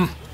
Hm.